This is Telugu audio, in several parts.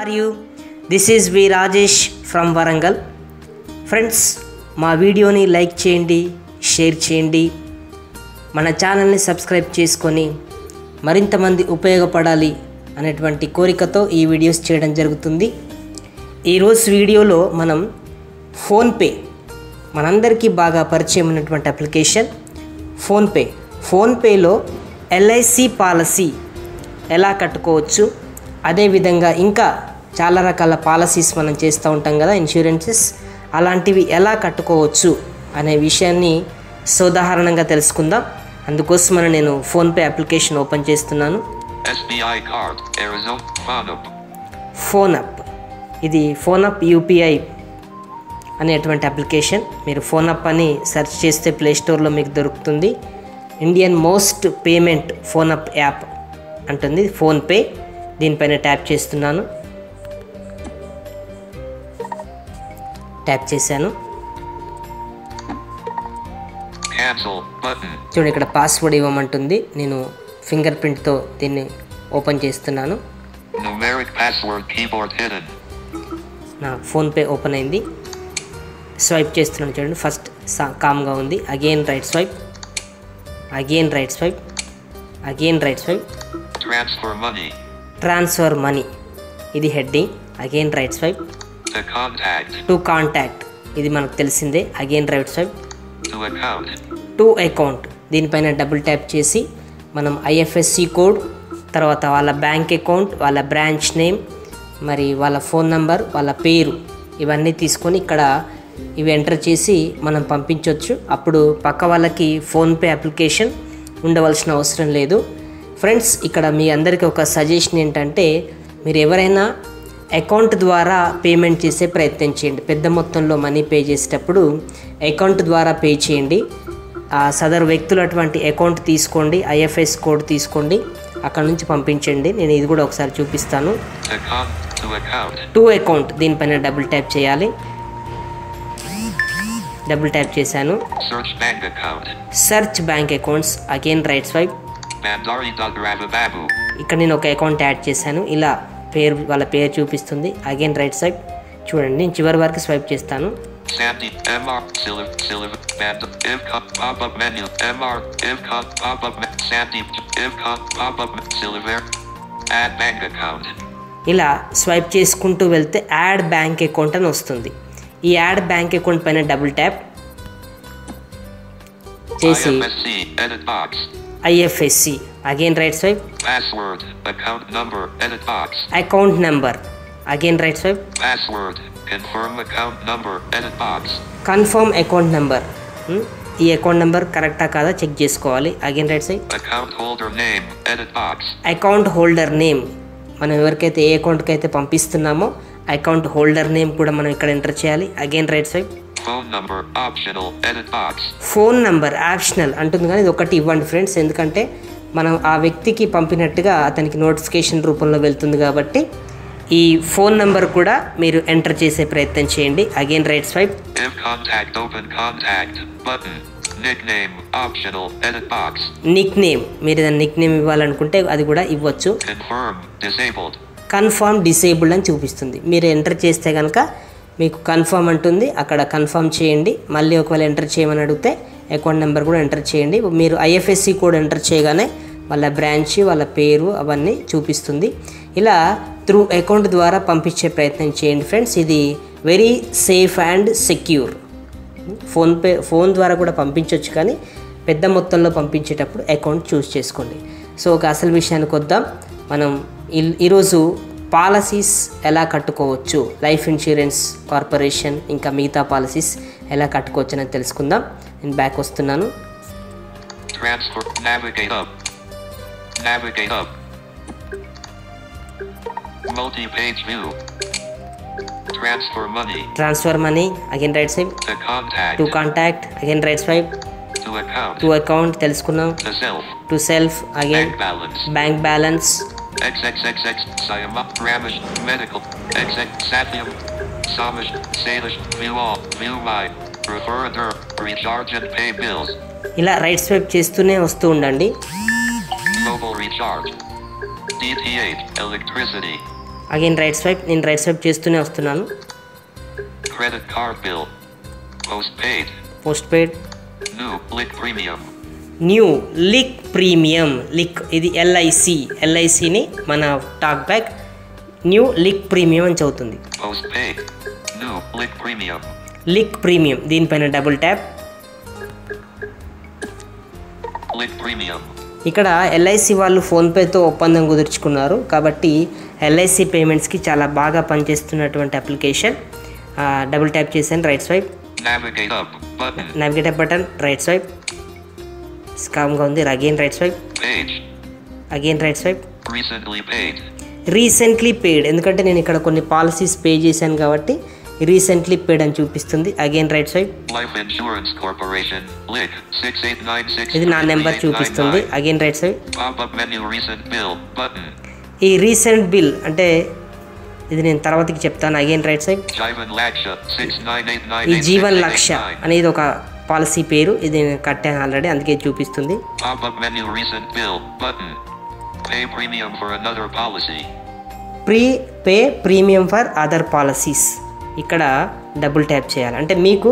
Are you this is V Rajesh from Warangal friends మా వీడియోని లైక్ చేయండి షేర్ చేయండి. మన ఛానల్ని సబ్స్క్రైబ్ చేసుకొని మరింతమంది ఉపయోగపడాలి అనేటువంటి కోరికతో ఈ వీడియోస్ చేయడం జరుగుతుంది. ఈరోజు వీడియోలో మనం ఫోన్పే మనందరికీ బాగా పరిచయం ఉన్నటువంటి అప్లికేషన్ ఫోన్పే. ఫోన్పేలో ఎల్ఐసి పాలసీ ఎలా కట్టుకోవచ్చు? అదేవిధంగా ఇంకా చాలా రకాల పాలసీస్ మనం చేస్తూ ఉంటాం కదా ఇన్సూరెన్సెస్ అలాంటివి ఎలా కట్టుకోవచ్చు అనే విషయాన్ని సోదాహరణంగా తెలుసుకుందాం. అందుకోసమని నేను ఫోన్పే అప్లికేషన్ ఓపెన్ చేస్తున్నాను. Phone up. ఇది ఫోన్ అప్ యూపీఐ అనేటువంటి అప్లికేషన్. మీరు ఫోన్ అప్ అని సెర్చ్ చేస్తే ప్లే స్టోర్లో మీకు దొరుకుతుంది. Indian most payment phone up app అంటుంది. ఫోన్పే. దీనిపైన ట్యాప్ చేస్తున్నాను. ట్యాప్ చేశాను. చూడండి ఇక్కడ పాస్వర్డ్ ఇవ్వమంటుంది. నేను ఫింగర్ ప్రింట్తో దీన్ని ఓపెన్ చేస్తున్నాను. నా ఫోన్పే ఓపెన్ అయింది. స్వైప్ చేస్తున్నాను చూడండి ఫస్ట్ కామ్గా ఉంది. Again right swipe again right swipe again right swipe transfer money ఇది heading. Again right swipe to contact ఇది మనకు తెలిసిందే. Again right swipe to account దీనిపైన డబుల్ ట్యాప్ చేసి మనం ఐఎఫ్ఎస్సి కోడ్ తర్వాత వాళ్ళ బ్యాంక్ అకౌంట్ వాళ్ళ బ్రాంచ్ నేమ్ మరి వాళ్ళ ఫోన్ నంబర్ వాళ్ళ పేరు ఇవన్నీ తీసుకొని ఇక్కడ ఇవి ఎంటర్ చేసి మనం పంపించవచ్చు అప్పుడు పక్క వాళ్ళకి ఫోన్పే అప్లికేషన్ ఉండవలసిన అవసరం లేదు. ఫ్రెండ్స్ ఇక్కడ మీ అందరికీ ఒక సజెషన్ ఏంటంటే మీరు ఎవరైనా అకౌంట్ ద్వారా పేమెంట్ చేసే ప్రయత్నం చేయండి. పెద్ద మొత్తంలో మనీ పే చేసేటప్పుడు అకౌంట్ ద్వారా పే చేయండి. ఆ సదరు వ్యక్తులు అటువంటి అకౌంట్ తీసుకోండి. ఐఎఫ్ఎస్ కోడ్ తీసుకోండి. అక్కడ నుంచి పంపించండి. నేను ఇది కూడా ఒకసారి చూపిస్తాను. టు అకౌంట్ దీనిపైన డబుల్ ట్యాప్ చేయాలి. డబుల్ ట్యాప్ చేశాను. Search bank accounts again right swipe Bandari Dagrava Babu, ఇక్కడ నేను ఒక అకౌంట్ యాడ్ చేశాను. ఇలా పేరు వాళ్ళ పేరు చూపిస్తుంది. అగైన్ రైట్ స్వైప్ చూడండి నేను చివరి వరకు స్వైప్ చేస్తాను. ఇలా స్వైప్ చేసుకుంటూ వెళ్తే యాడ్ బ్యాంక్ అకౌంట్ అని వస్తుంది. ఈ యాడ్ బ్యాంక్ అకౌంట్ పైన డబుల్ ట్యాప్ చేసి IFSC, again right swipe password, account number, edit box, account number again right swipe password, confirm account number, edit box, confirm account number ఈ అకౌంట్ నెంబర్ కరెక్టా కాదా? చెక్ చేసుకోవాలి. Again right side account holder name, edit box, account holder name మనం ఎవరికైతే ఏ అకౌంట్కి అయితే పంపిస్తున్నామో అకౌంట్ హోల్డర్ నేమ్ కూడా మనం ఇక్కడ ఎంటర్ చేయాలి. Again right side phone number optional అంటుంది కానీ ఇది ఒకటి ఇవ్వండి ఫ్రెండ్స్. ఎందుకంటే మనం ఆ వ్యక్తికి పంపినట్టుగా అతనికి నోటిఫికేషన్ రూపంలో వెళ్తుంది కాబట్టి ఈ ఫోన్ నంబర్ కూడా మీరు ఎంటర్ చేసే ప్రయత్నం చేయండి. Again right swipe Nick name మీరు ఏదైనా నిక్ నేమ్ ఇవ్వాలనుకుంటే అది కూడా ఇవ్వచ్చు. కన్ఫర్మ్ డిసేబుల్డ్ అని చూపిస్తుంది. మీరు ఎంటర్ చేస్తే కనుక మీకు కన్ఫర్మ్ అంటుంది అక్కడ కన్ఫర్మ్ చేయండి. మళ్ళీ ఒకవేళ ఎంటర్ చేయమని అడిగితే అకౌంట్ నెంబర్ కూడా ఎంటర్ చేయండి. మీరు ఐఎఫ్ఎస్సి కోడ్ ఎంటర్ చేయగానే వాళ్ళ బ్రాంచ్ వాళ్ళ పేరు అవన్నీ చూపిస్తుంది. ఇలా త్రూ అకౌంట్ ద్వారా పంపించే ప్రయత్నం చేయండి ఫ్రెండ్స్. ఇది very safe and secure. PhonePe phone ద్వారా కూడా పంపించవచ్చు కానీ పెద్ద మొత్తంలో పంపించేటప్పుడు అకౌంట్ చూస్ చేసుకోండి. సో ఒక అసలు విషయానికి వద్దాం. మనం ఇల్- ఈరోజు పాలసీస్ ఎలా కట్టుకోవచ్చు? లైఫ్ ఇన్సూరెన్స్ కార్పొరేషన్ ఇంకా మిగతా పాలసీస్ ఎలా కట్టుకోవచ్చు అని తెలుసుకుందాం. నేను బ్యాక్ వస్తున్నాను. Transfer money again right side to contact again right account, to account తెలుసుకున్నాం to self again bank balance XXXX, Siam, Ramish, Medical, XX, Satyam, Samish, Salish, View All, View My, Refer a Der, Recharge and Pay Bills, ఇలా రైట్ స్వైప్ చేస్తూనే వస్తూ ఉండండి Mobile Recharge, DTH, Electricity, again right swipe నేను రైట్ స్వైప్ చేస్తూనే వస్తున్నాను Credit card bill. Postpaid. Postpaid New. Lick premium. New lick premium lick ఇది ఎల్ఐసి ఎల్ఐసిని మన talk back new lick premium అని చదువుతుంది. Lick premium. దీనిపైన డబుల్ ట్యాప్. ఇక్కడ ఎల్ఐసి వాళ్ళు ఫోన్పేతో ఒప్పందం కుదుర్చుకున్నారు. కాబట్టి ఎల్ఐసి పేమెంట్స్కి చాలా బాగా పనిచేస్తున్నటువంటి అప్లికేషన్. డబుల్ ట్యాప్ చేశాను right swipe. Navigator button right swipe. స్కామ్గా ఉంది again right swipe. Again right swipe. Recently paid ఎందుకంటే నేను ఇక్కడ కొన్ని పాలసీస్ పే చేశాను కాబట్టి రీసెంట్లీ పేడ్ అని చూపిస్తుంది again right swipe Life Insurance Corporation. Lick. 6896. ఇది నా నెంబర్ చూపిస్తుంది అగైన్ రైట్ సైడ్. Button. ఈ రీసెంట్ బిల్ అంటే ఇది నేను తర్వాతకి చెప్తాను అగైన్ రైట్ సైడ్. ఈ జీవన్ లక్ష 6989. అనేది ఒక పాలసీ పేరు ఇది నేను కట్టాను ఆల్రెడీ అందుకే చూపిస్తుంది. Pay. Prepay premium for other policies ఇక్కడ డబుల్ ట్యాప్ చేయాలి అంటే మీకు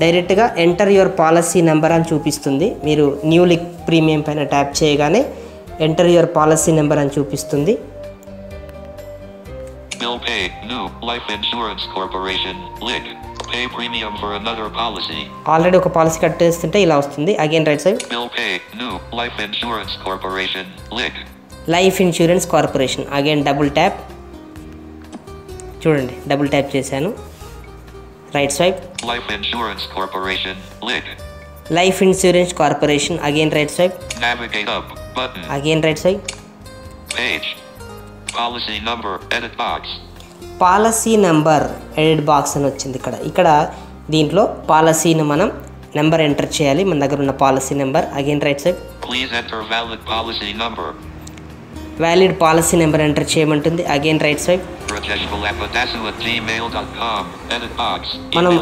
డైరెక్ట్గా ఎంటర్ యువర్ పాలసీ నెంబర్ అని చూపిస్తుంది మీరు న్యూ లిక్ ప్రీమియం పైన ట్యాప్ చేయగానే ఎంటర్ యువర్ పాలసీ నెంబర్ అని చూపిస్తుంది Bill paid. New. Life Insurance Corporation. Lick. ఆల్రెడీ ఒక పాలసీ కట్టేస్తుంటే ఇలా వస్తుంది. Again right side bill pay new life insurance corporation life insurance corporation again double tap చూడండి డబుల్ ట్యాప్ చేశాను. Right side life insurance corporation life insurance corporation again right side again right side number policy number edit box అని వచ్చింది ఇక్కడ. ఇక్కడ దీంట్లో పాలసీని మనం నెంబర్ ఎంటర్ చేయాలి. మన దగ్గర ఉన్న policy number. Again right side. Valid policy number enter చేయమంటుంది. Again right side. మనం.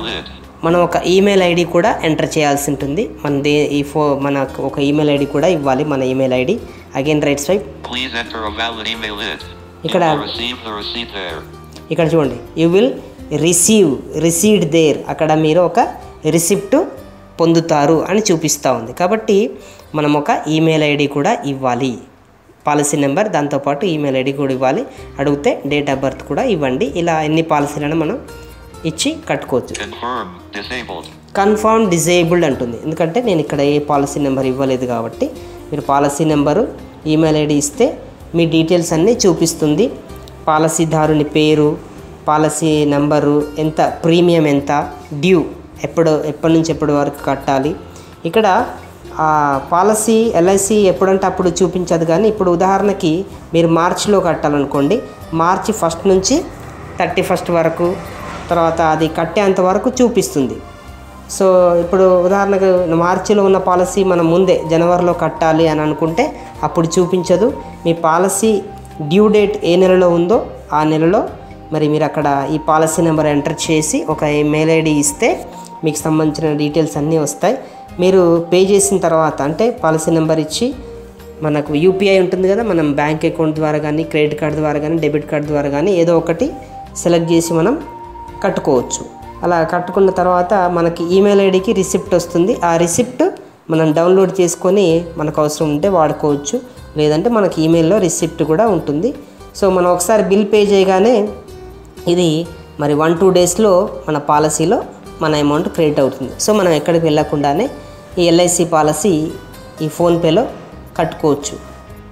మనం ఒక ఈమెయిల్ ఐడి కూడా ఎంటర్ చేయాల్సి ఉంటుంది. మన దే ఈ ఫో మనకు ఒక ఈమెయిల్ ఐడి కూడా ఇవ్వాలి మన email ID again right. You ఇక్కడ- ఇక్కడ చూడండి. You will receive received there అక్కడ మీరు ఒక రిసిప్ట్ పొందుతారు అని చూపిస్తూ ఉంది. కాబట్టి మనం ఒక ఈమెయిల్ ఐడి కూడా ఇవ్వాలి. పాలసీ నెంబర్ దాంతోపాటు ఈమెయిల్ ఐడి కూడా ఇవ్వాలి. అడిగితే డేట్ ఆఫ్ బర్త్ కూడా ఇవ్వండి. ఇలా ఎన్ని పాలసీలను మనం ఇచ్చి కట్టుకోవచ్చు. కన్ఫర్మ్ డిజేబుల్డ్ అంటుంది. ఎందుకంటే నేను ఇక్కడ ఏ పాలసీ నెంబర్ ఇవ్వలేదు కాబట్టి మీరు పాలసీ నెంబరు ఈమెయిల్ ఐడి ఇస్తే మీ డీటెయిల్స్ అన్నీ చూపిస్తుంది. పాలసీదారుని పేరు పాలసీ నెంబరు ఎంత ప్రీమియం ఎంత డ్యూ ఎప్పుడు ఎప్పటి నుంచి ఎప్పటి వరకు కట్టాలి. ఇక్కడ ఆ పాలసీ ఎల్ఐసి ఎప్పుడంటే అప్పుడు చూపించదు కానీ ఇప్పుడు ఉదాహరణకి మీరు మార్చిలో కట్టాలనుకోండి మార్చి ఫస్ట్ నుంచి థర్టీ ఫస్ట్ వరకు తర్వాత అది కట్టేంత వరకు చూపిస్తుంది. సో ఇప్పుడు ఉదాహరణకు మార్చిలో ఉన్న పాలసీ మనం ముందే జనవరిలో కట్టాలి అని అనుకుంటే అప్పుడు చూపించదు. మీ పాలసీ డ్యూ డేట్ ఏ నెలలో ఉందో ఆ నెలలో మరి మీరు అక్కడ ఈ పాలసీ నెంబర్ ఎంటర్ చేసి ఒక మెయిల్ ఐడి ఇస్తే మీకు సంబంధించిన డీటెయిల్స్ అన్నీ వస్తాయి. మీరు పే చేసిన తర్వాత అంటే పాలసీ నెంబర్ ఇచ్చి మనకు యూపీఐ ఉంటుంది కదా మనం బ్యాంక్ అకౌంట్ ద్వారా కానీ క్రెడిట్ కార్డ్ ద్వారా కానీ డెబిట్ కార్డ్ ద్వారా కానీ ఏదో ఒకటి సెలెక్ట్ చేసి మనం కట్టుకోవచ్చు. అలా కట్టుకున్న తర్వాత మనకి ఈమెయిల్ ఐడికి రిసిప్ట్ వస్తుంది. ఆ రిసిప్ట్ మనం డౌన్లోడ్ చేసుకొని మనకు అవసరం ఉంటే వాడుకోవచ్చు. లేదంటే మనకి ఈమెయిల్లో రిసిప్ట్ కూడా ఉంటుంది. సో మనం ఒకసారి బిల్ పే చేయగానే ఇది మరి వన్ టూ డేస్లో మన పాలసీలో మన అమౌంట్ క్రెడిట్ అవుతుంది. సో మనం ఎక్కడికి వెళ్ళకుండానే ఈ ఎల్ఐసి పాలసీ ఈ ఫోన్పేలో కట్టుకోవచ్చు.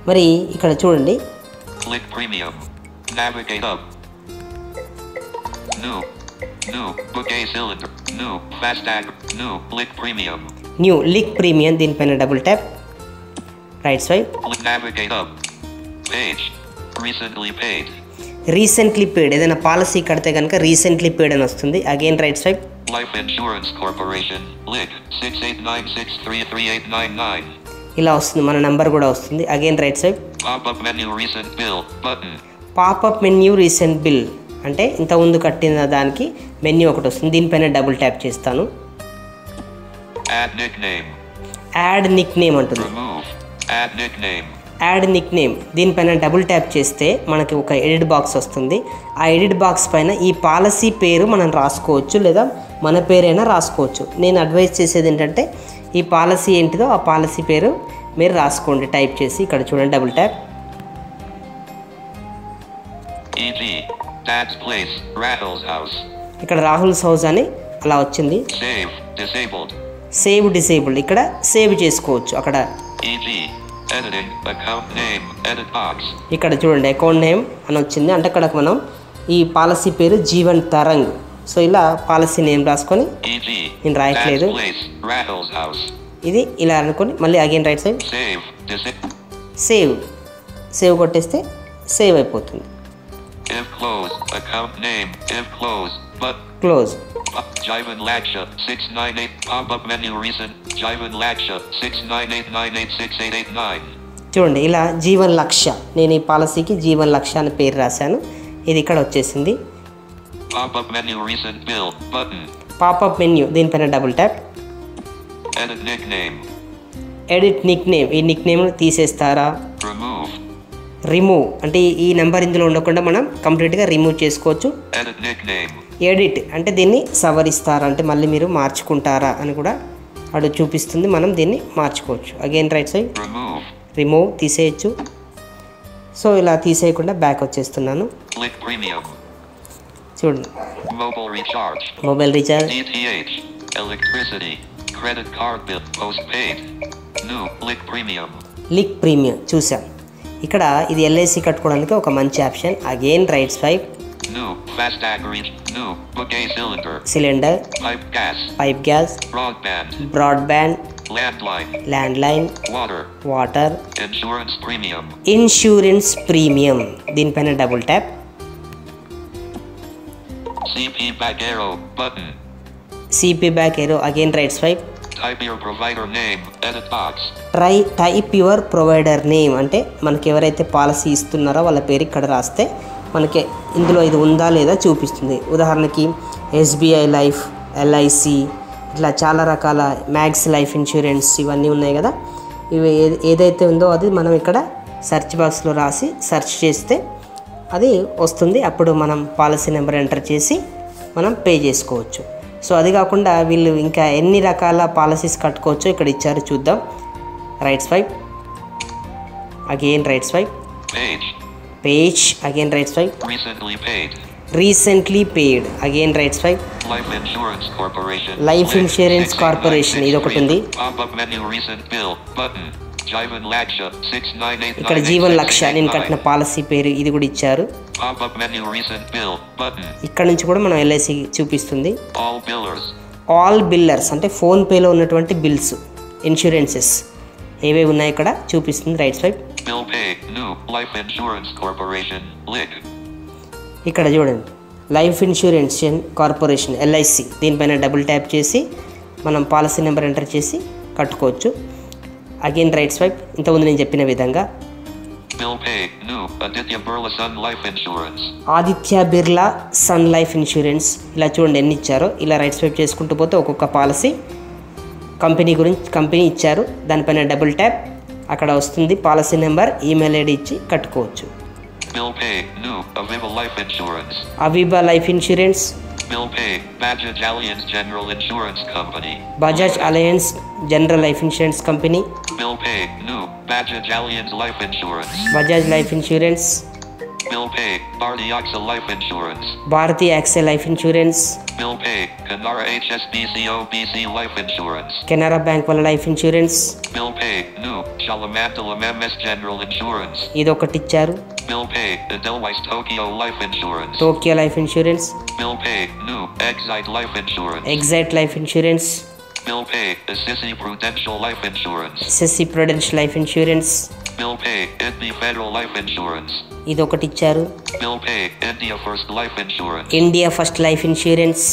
మరి ఇక్కడ చూడండి. న్యూ లిక్ ప్రీమియం దీనిపైన double tap right swipe. Recently paid ఏదైనా పాలసీ కడితే కనుక రీసెంట్లీ పేడ్ అని వస్తుంది again right swipe Corporation. Lick. 6896338899. ఇలా వస్తుంది మన నెంబర్ కూడా వస్తుంది again right. Button. Popup menu recent bill అంటే ఇంత ముందు కట్టిన దానికి మెన్యూ ఒకటి వస్తుంది దీనిపైన డబుల్ ట్యాప్ చేస్తాను. యాడ్ నిక్ నేమ్ అంటుంది. యాడ్ నిక్ నేమ్ దీనిపైన డబుల్ ట్యాప్ చేస్తే మనకి ఒక ఎడిట్ బాక్స్ వస్తుంది. ఆ ఎడిట్ బాక్స్ పైన ఈ పాలసీ పేరు మనం రాసుకోవచ్చు లేదా మన పేరైనా రాసుకోవచ్చు. నేను అడ్వైస్ చేసేది ఏంటంటే ఈ పాలసీ ఏంటిదో ఆ పాలసీ పేరు మీరు రాసుకోండి. టైప్ చేసి ఇక్కడ చూడండి double tap E.g. Dad's Place, Rattle's House. ఇక్కడ రాహుల్స్ హౌస్ అని అలా వచ్చింది. సేవ్ డిసేబుల్డ్ ఇక్కడ సేవ్ చేసుకోవచ్చు. అక్కడ ఇక్కడ చూడండి అకౌంట్ నేమ్ అని వచ్చింది. అంటే అక్కడ మనం ఈ పాలసీ పేరు జీవన్ తరంగ్. సో ఇలా పాలసీ నేమ్ రాసుకొని. నేను రాయట్లేదు. ఇది ఇలా అనుకొని మళ్ళీ again right side. Save save కొట్టేస్తే సేవ్ అయిపోతుంది. if close. Account name if close. But close. Jivan Laksha 698 pop up menu recent Jivan Laksha 698986889 చూడండి ఇలా జీవన్ లక్ష్య నేను ఈ పాలసీకి జీవన్ లక్ష్య అని పేరు రాశాను. ఇది ఇక్కడ వచ్చేసింది. పాపప్ మెన్యూ దీనిపైన double tap edit Nick name ఈ నిక్ నేమ్ తీసేస్తారా రిమూవ్ అంటే ఈ నెంబర్ ఇందులో ఉండకుండా మనం కంప్లీట్గా రిమూవ్ చేసుకోవచ్చు. ఎడిట్ అంటే దీన్ని సవరిస్తారా? అంటే మళ్ళీ మీరు మార్చుకుంటారా అని కూడా అడు చూపిస్తుంది. మనం దీన్ని మార్చుకోవచ్చు. అగైన్ రైట్ సైడ్ రిమూవ్ తీసేయచ్చు. సో ఇలా తీసేయకుండా బ్యాక్ వచ్చేస్తున్నాను. చూడండి. మొబైల్ రీఛార్జ్ లిక్ ప్రీమియం చూసాం ఇక్కడ ఇది ఎల్ఐసి కట్టుకోవడానికి ఒక మంచి option. Again right swipe cylinder pipe gas broadband landline water, water insurance premium దీనిపైన double tap CP back arrow again right swipe type your provider name, edit box, try type your provider name అంటే మనకి ఎవరైతే పాలసీ ఇస్తున్నారో వాళ్ళ పేరు ఇక్కడ రాస్తే మనకి ఇందులో ఇది ఉందా లేదా చూపిస్తుంది. ఉదాహరణకి ఎస్బీఐ లైఫ్ ఎల్ఐసి ఇట్లా చాలా రకాల మ్యాక్స్ లైఫ్ ఇన్సూరెన్స్ ఇవన్నీ ఉన్నాయి కదా. ఇవి ఏ- ఏదైతే ఉందో అది మనం ఇక్కడ సెర్చ్ బాక్స్లో రాసి సెర్చ్ చేస్తే అది వస్తుంది. అప్పుడు మనం పాలసీ నెంబర్ ఎంటర్ చేసి మనం పే చేసుకోవచ్చు. సో అది కాకుండా వీళ్ళు ఇంకా ఎన్ని రకాల పాలసీస్ కట్టుకోవచ్చో ఇక్కడ ఇచ్చారు చూద్దాం. Right swipe again right swipe page again right swipe recently paid again right swipe Insurance 68963, Corporation, ఇది ఒకటి ఉంది. ఇక్కడ జీవన్ లక్ష నేను 698986889, కట్టిన పాలసీ పేరు ఇది కూడా ఇచ్చారు. ఇక్కడ నుంచి కూడా మనం ఎల్ఐసి చూపిస్తుంది. ఆల్ బిల్లర్స్ అంటే ఫోన్పేలో ఉన్నటువంటి బిల్స్ ఇన్సూరెన్సెస్ ఏవేవి ఉన్నాయి ఇక్కడ? చూపిస్తుంది రైట్ link, ఇక్కడ చూడండి. లైఫ్ ఇన్సూరెన్స్ కార్పొరేషన్ ఎల్ఐసి దీనిపైన డబుల్ ట్యాప్ చేసి మనం పాలసీ నెంబర్ ఎంటర్ చేసి కట్టుకోవచ్చు. అగైన్ రైట్ స్వైప్ ఇంతకుముందు నేను చెప్పిన విధంగా bill pay, new, Aditya Birla Sun Life Insurance, Aditya Birla Sun Life Insurance ఇలా చూడండి ఎన్ని ఇచ్చారో. ఇలా రైట్ స్వైప్ చేసుకుంటూ పోతే ఒక్కొక్క పాలసీ కంపెనీ గురించి కంపెనీ ఇచ్చారు. దానిపైన డబుల్ ట్యాప్ అక్కడ వస్తుంది పాలసీ నెంబర్ ఈమెయిల్ ఐడి ఇచ్చి కట్టుకోవచ్చు. Aviva Life Insurance bill pay, Bajaj Allianz General Insurance Company, Bajaj Allianz General Life Insurance company Bajaj Allianz Life Insurance, Bajaj life insurance bill pay, Bharti AXA Life Insurance, Bharti axle life insurance bill pay, Canara HSBC OBC Life Insurance, Canara bank వాళ్ళ life insurance bill pay, new, Chalamandalam MS General Insurance, ఇది ఒకటి ఇచ్చారు bill pay, Edelweiss Tokyo Life Insurance, Tokyo life insurance bill pay, new, Exide Life Insurance, exact life insurance Bill pay, Assisi Prudential Life Insurance, SSC Prudential Life Insurance bill pay, Indy Federal Life Insurance, ఇది ఒకటి ఇచ్చారు India First Life Insurance, India First Life Insurance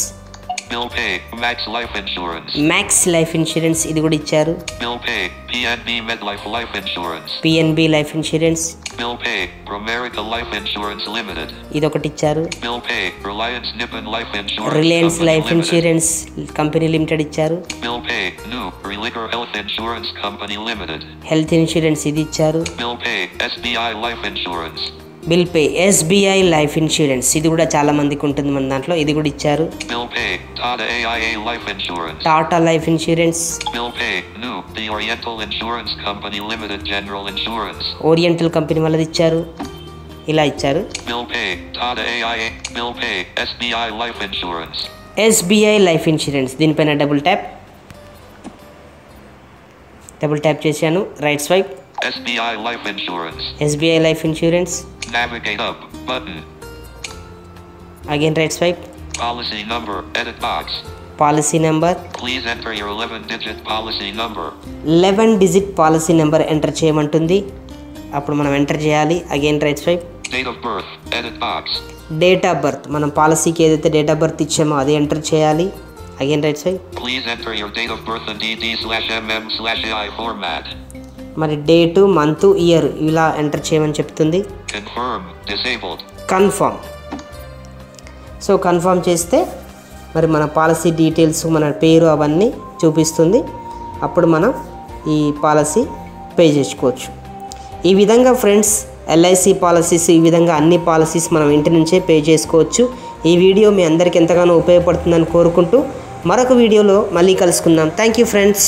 bill pay Max Life Insurance Max Life Insurance ఇది కూడా ఇచ్చారు. Bill pay PNB Met Life Life Insurance PNB Life Insurance bill pay Pramerica Life Insurance Limited ఇది ఒకటి ఇచ్చారు. Bill pay Reliance Nippon Life Insurance Reliance Life Insurance Company Limited ఇచ్చారు. Bill pay New Religare Health Insurance Company Limited Health Insurance ఇది ఇచ్చారు. Bill pay SBI Life Insurance bill pay SBI life insurance ఇది కూడా చాలా మందికి ఉంటుంది మన దాంట్లో. ఇది కూడా ఇచ్చారు. Tata Life Insurance Oriental company వాళ్ళది ఇచ్చారు. ఇలా ఇచ్చారు. ఎస్బీఐ లైఫ్ ఇన్సూరెన్స్ దీనిపైన డబుల్ ట్యాప్ డబుల్ ట్యాప్ చేశాను. Right swipe SBI Life Insurance SBI Life Insurance Navigate up. Button. Again right swipe Policy number. Edit box. Policy number Please enter your 11 digit policy number. Eleven digit policy number enter చేయమంటుంది అప్పుడు మనం ఎంటర్ చేయాలి again right swipe Date of birth. Edit box. Date of birth మనం పాలసీకి ఏదైతే డేట్ ఆఫ్ బర్త్ ఇచ్చామో అది ఎంటర్ చేయాలి again right swipe Please enter your date of birth in DD slash MM slash AI format. మరి డేటు మంత్ ఇయర్ ఇలా ఎంటర్ చేయమని చెప్తుంది Confirm. Disabled. Confirm so confirm చేస్తే మరి మన పాలసీ డీటెయిల్స్ మన పేరు అవన్నీ చూపిస్తుంది అప్పుడు మనం ఈ పాలసీ పే చేసుకోవచ్చు ఈ విధంగా ఫ్రెండ్స్ ఎల్ఐసి పాలసీస్ ఈ విధంగా అన్ని పాలసీస్ మనం ఇంటి నుంచే పే చేసుకోవచ్చు ఈ వీడియో మీ అందరికీ ఎంతగానో ఉపయోగపడుతుందని కోరుకుంటూ మరొక వీడియోలో మళ్ళీ కలుసుకుందాం. Thank you friends